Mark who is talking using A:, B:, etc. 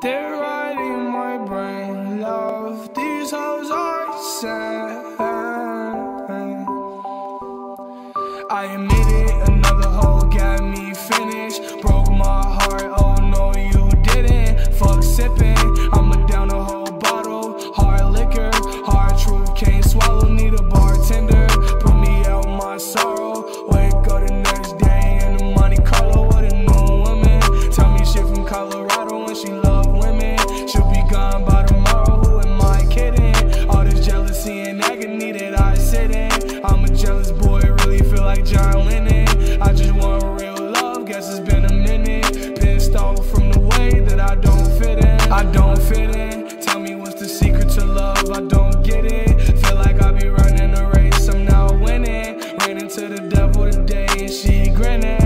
A: They're right in my brain, love. These hoes I send. I admit it. jealous boy, really feel like John Lennon. I just want real love, guess it's been a minute. Pissed off from the way that I don't fit in. I don't fit in. Tell me what's the secret to love, I don't get it. Feel like I be running a race, I'm not winning. Ran into the devil today and she grinning.